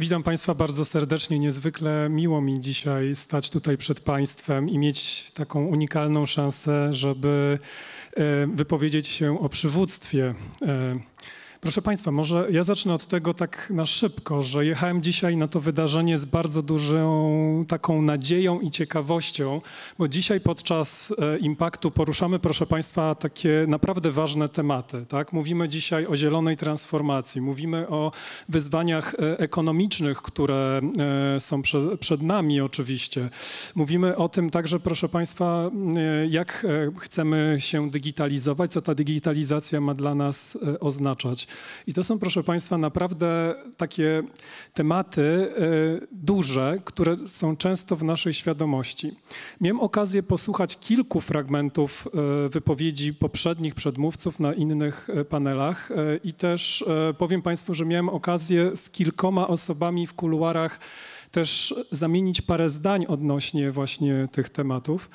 Witam Państwa bardzo serdecznie. Niezwykle miło mi dzisiaj stać tutaj przed Państwem i mieć taką unikalną szansę, żeby e, wypowiedzieć się o przywództwie. Proszę Państwa, może ja zacznę od tego tak na szybko, że jechałem dzisiaj na to wydarzenie z bardzo dużą taką nadzieją i ciekawością, bo dzisiaj podczas e, impaktu poruszamy, proszę Państwa, takie naprawdę ważne tematy. Tak? Mówimy dzisiaj o zielonej transformacji, mówimy o wyzwaniach e, ekonomicznych, które e, są przed nami oczywiście. Mówimy o tym także, proszę Państwa, jak chcemy się digitalizować, co ta digitalizacja ma dla nas oznaczać. I to są, proszę Państwa, naprawdę takie tematy e, duże, które są często w naszej świadomości. Miałem okazję posłuchać kilku fragmentów e, wypowiedzi poprzednich przedmówców na innych e, panelach i też powiem Państwu, że miałem okazję z kilkoma osobami w kuluarach też zamienić parę zdań odnośnie właśnie tych tematów.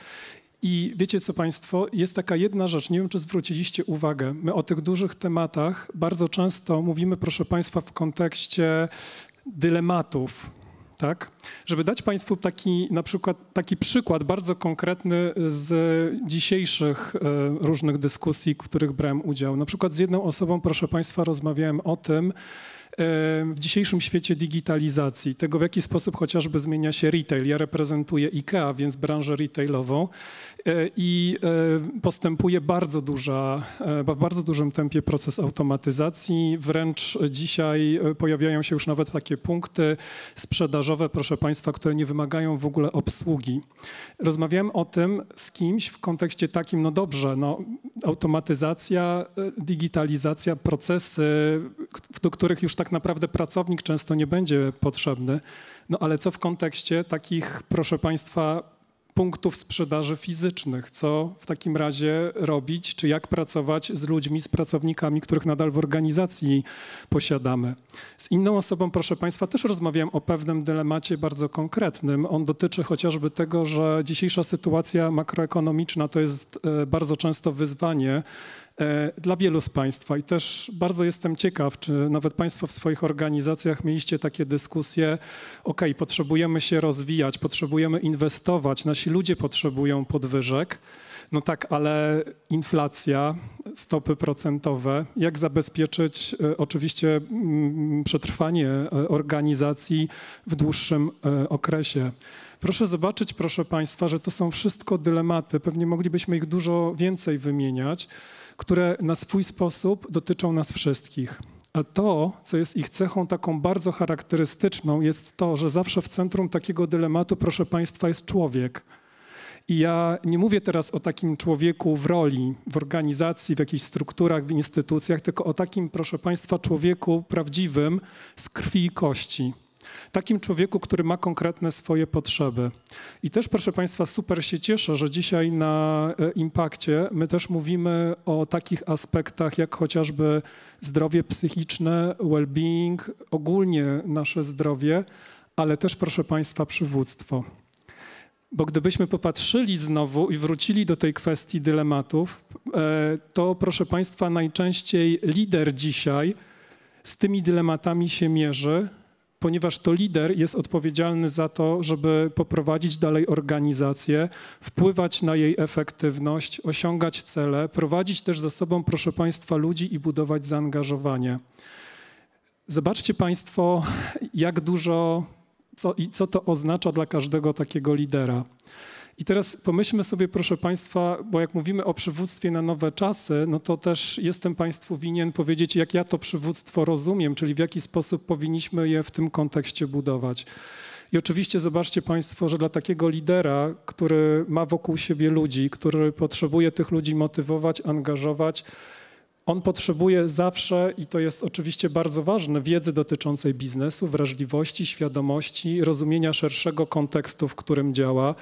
I wiecie co Państwo, jest taka jedna rzecz, nie wiem czy zwróciliście uwagę, my o tych dużych tematach bardzo często mówimy, proszę Państwa, w kontekście dylematów, tak? Żeby dać Państwu taki, na przykład, taki przykład bardzo konkretny z dzisiejszych e, różnych dyskusji, w których brałem udział. Na przykład z jedną osobą, proszę Państwa, rozmawiałem o tym, w dzisiejszym świecie digitalizacji, tego w jaki sposób chociażby zmienia się retail. Ja reprezentuję IKEA, więc branżę retailową e, i e, postępuje bardzo duża, e, w bardzo dużym tempie proces automatyzacji. Wręcz dzisiaj pojawiają się już nawet takie punkty sprzedażowe, proszę Państwa, które nie wymagają w ogóle obsługi. Rozmawiałem o tym z kimś w kontekście takim, no dobrze, no, automatyzacja, digitalizacja, procesy, do których już tak naprawdę pracownik często nie będzie potrzebny. No ale co w kontekście takich, proszę Państwa, punktów sprzedaży fizycznych? Co w takim razie robić, czy jak pracować z ludźmi, z pracownikami, których nadal w organizacji posiadamy? Z inną osobą, proszę Państwa, też rozmawiałem o pewnym dylemacie bardzo konkretnym. On dotyczy chociażby tego, że dzisiejsza sytuacja makroekonomiczna to jest e, bardzo często wyzwanie dla wielu z Państwa. I też bardzo jestem ciekaw, czy nawet Państwo w swoich organizacjach mieliście takie dyskusje, ok, potrzebujemy się rozwijać, potrzebujemy inwestować, nasi ludzie potrzebują podwyżek. No tak, ale inflacja, stopy procentowe, jak zabezpieczyć e, oczywiście mm, przetrwanie e, organizacji w dłuższym okresie. Proszę zobaczyć, proszę Państwa, że to są wszystko dylematy, pewnie moglibyśmy ich dużo więcej wymieniać które na swój sposób dotyczą nas wszystkich. A to, co jest ich cechą taką bardzo charakterystyczną, jest to, że zawsze w centrum takiego dylematu, proszę Państwa, jest człowiek. I ja nie mówię teraz o takim człowieku w roli, w organizacji, w jakichś strukturach, w instytucjach, tylko o takim, proszę Państwa, człowieku prawdziwym z krwi i kości takim człowieku, który ma konkretne swoje potrzeby. I też, proszę Państwa, super się cieszę, że dzisiaj na e, Impakcie my też mówimy o takich aspektach, jak chociażby zdrowie psychiczne, well-being, ogólnie nasze zdrowie, ale też, proszę Państwa, przywództwo. Bo gdybyśmy popatrzyli znowu i wrócili do tej kwestii dylematów, e, to proszę Państwa, najczęściej lider dzisiaj z tymi dylematami się mierzy, ponieważ to lider jest odpowiedzialny za to, żeby poprowadzić dalej organizację, wpływać na jej efektywność, osiągać cele, prowadzić też za sobą, proszę Państwa, ludzi i budować zaangażowanie. Zobaczcie Państwo, jak dużo co, i co to oznacza dla każdego takiego lidera. I teraz pomyślmy sobie, proszę Państwa, bo jak mówimy o przywództwie na nowe czasy, no to też jestem Państwu winien powiedzieć, jak ja to przywództwo rozumiem, czyli w jaki sposób powinniśmy je w tym kontekście budować. I oczywiście zobaczcie Państwo, że dla takiego lidera, który ma wokół siebie ludzi, który potrzebuje tych ludzi motywować, angażować, on potrzebuje zawsze, i to jest oczywiście bardzo ważne, wiedzy dotyczącej biznesu, wrażliwości, świadomości, rozumienia szerszego kontekstu, w którym działa.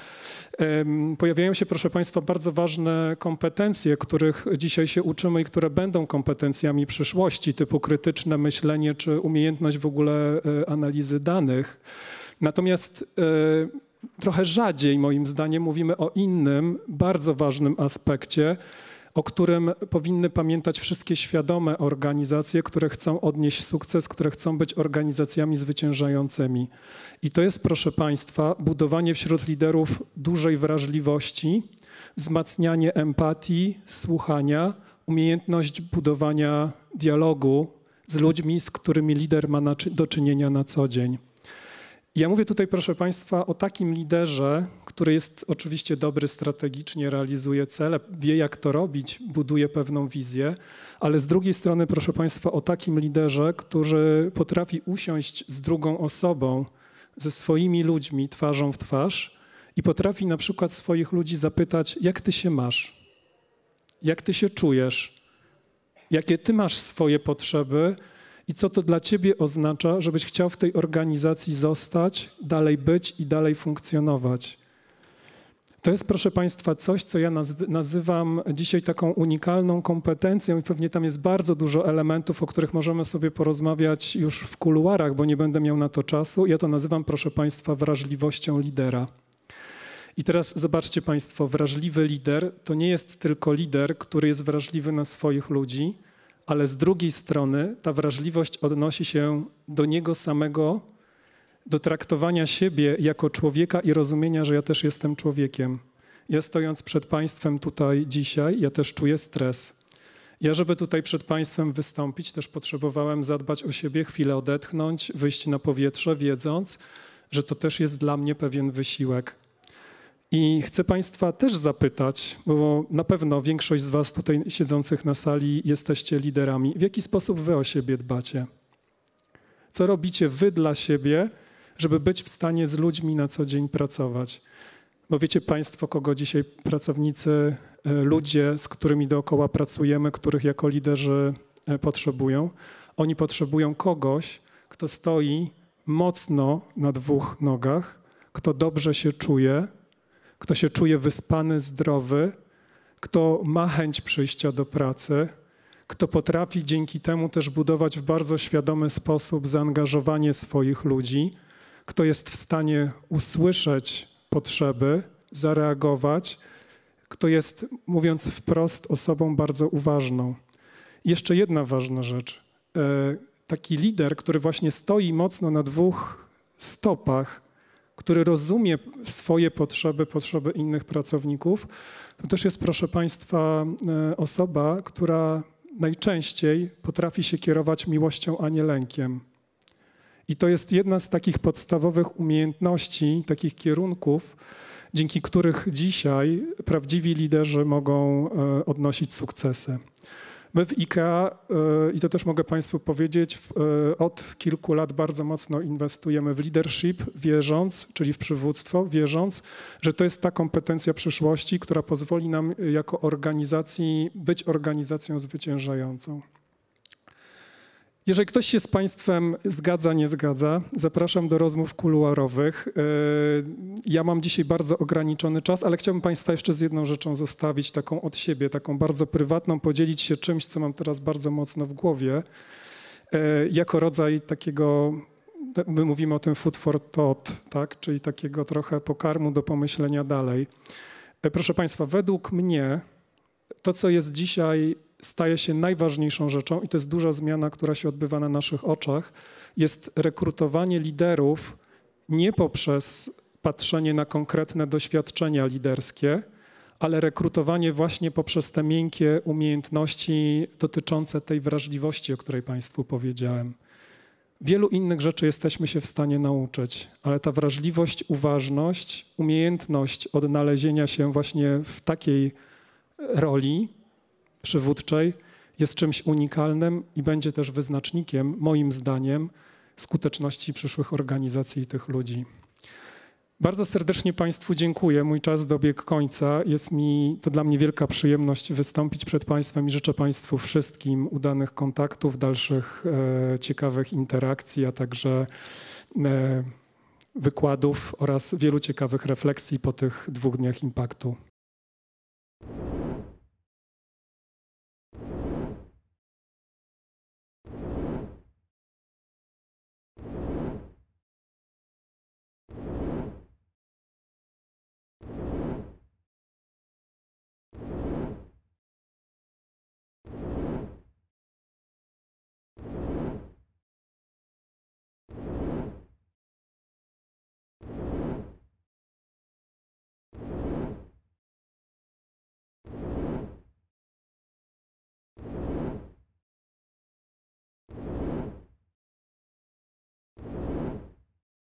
Pojawiają się, proszę Państwa, bardzo ważne kompetencje, których dzisiaj się uczymy i które będą kompetencjami przyszłości, typu krytyczne myślenie czy umiejętność w ogóle e, analizy danych. Natomiast e, trochę rzadziej, moim zdaniem, mówimy o innym, bardzo ważnym aspekcie, o którym powinny pamiętać wszystkie świadome organizacje, które chcą odnieść sukces, które chcą być organizacjami zwyciężającymi. I to jest, proszę Państwa, budowanie wśród liderów dużej wrażliwości, wzmacnianie empatii, słuchania, umiejętność budowania dialogu z ludźmi, z którymi lider ma do czynienia na co dzień. Ja mówię tutaj, proszę Państwa, o takim liderze, który jest oczywiście dobry strategicznie, realizuje cele, wie jak to robić, buduje pewną wizję, ale z drugiej strony, proszę Państwa, o takim liderze, który potrafi usiąść z drugą osobą, ze swoimi ludźmi twarzą w twarz i potrafi na przykład swoich ludzi zapytać, jak ty się masz, jak ty się czujesz, jakie ty masz swoje potrzeby i co to dla ciebie oznacza, żebyś chciał w tej organizacji zostać, dalej być i dalej funkcjonować. To jest, proszę Państwa, coś, co ja nazywam dzisiaj taką unikalną kompetencją, i pewnie tam jest bardzo dużo elementów, o których możemy sobie porozmawiać już w kuluarach, bo nie będę miał na to czasu. Ja to nazywam, proszę Państwa, wrażliwością lidera. I teraz zobaczcie Państwo, wrażliwy lider to nie jest tylko lider, który jest wrażliwy na swoich ludzi, ale z drugiej strony ta wrażliwość odnosi się do niego samego, do traktowania siebie jako człowieka i rozumienia, że ja też jestem człowiekiem. Ja stojąc przed Państwem tutaj dzisiaj, ja też czuję stres. Ja, żeby tutaj przed Państwem wystąpić, też potrzebowałem zadbać o siebie, chwilę odetchnąć, wyjść na powietrze, wiedząc, że to też jest dla mnie pewien wysiłek. I chcę Państwa też zapytać, bo na pewno większość z Was tutaj siedzących na sali jesteście liderami. W jaki sposób Wy o siebie dbacie? Co robicie Wy dla siebie, żeby być w stanie z ludźmi na co dzień pracować? Bo wiecie Państwo, kogo dzisiaj pracownicy, e, ludzie, z którymi dookoła pracujemy, których jako liderzy e, potrzebują? Oni potrzebują kogoś, kto stoi mocno na dwóch nogach, kto dobrze się czuje, kto się czuje wyspany, zdrowy, kto ma chęć przyjścia do pracy, kto potrafi dzięki temu też budować w bardzo świadomy sposób zaangażowanie swoich ludzi, kto jest w stanie usłyszeć potrzeby, zareagować, kto jest, mówiąc wprost, osobą bardzo uważną. jeszcze jedna ważna rzecz. E, taki lider, który właśnie stoi mocno na dwóch stopach, który rozumie swoje potrzeby, potrzeby innych pracowników, to też jest, proszę Państwa, e, osoba, która najczęściej potrafi się kierować miłością, a nie lękiem. I to jest jedna z takich podstawowych umiejętności, takich kierunków, dzięki których dzisiaj prawdziwi liderzy mogą e, odnosić sukcesy. My w IKEA, e, i to też mogę Państwu powiedzieć, e, od kilku lat bardzo mocno inwestujemy w leadership, wierząc, czyli w przywództwo, wierząc, że to jest ta kompetencja przyszłości, która pozwoli nam jako organizacji być organizacją zwyciężającą. Jeżeli ktoś się z Państwem zgadza, nie zgadza, zapraszam do rozmów kuluarowych. E, ja mam dzisiaj bardzo ograniczony czas, ale chciałbym Państwa jeszcze z jedną rzeczą zostawić, taką od siebie, taką bardzo prywatną, podzielić się czymś, co mam teraz bardzo mocno w głowie, e, jako rodzaj takiego, my mówimy o tym food for thought, tak? czyli takiego trochę pokarmu do pomyślenia dalej. E, proszę Państwa, według mnie to, co jest dzisiaj staje się najważniejszą rzeczą i to jest duża zmiana, która się odbywa na naszych oczach, jest rekrutowanie liderów nie poprzez patrzenie na konkretne doświadczenia liderskie, ale rekrutowanie właśnie poprzez te miękkie umiejętności dotyczące tej wrażliwości, o której Państwu powiedziałem. Wielu innych rzeczy jesteśmy się w stanie nauczyć, ale ta wrażliwość, uważność, umiejętność odnalezienia się właśnie w takiej roli, przywódczej jest czymś unikalnym i będzie też wyznacznikiem, moim zdaniem, skuteczności przyszłych organizacji i tych ludzi. Bardzo serdecznie Państwu dziękuję. Mój czas dobiegł końca. Jest mi to dla mnie wielka przyjemność wystąpić przed Państwem i życzę Państwu wszystkim udanych kontaktów, dalszych e, ciekawych interakcji, a także e, wykładów oraz wielu ciekawych refleksji po tych dwóch dniach impaktu.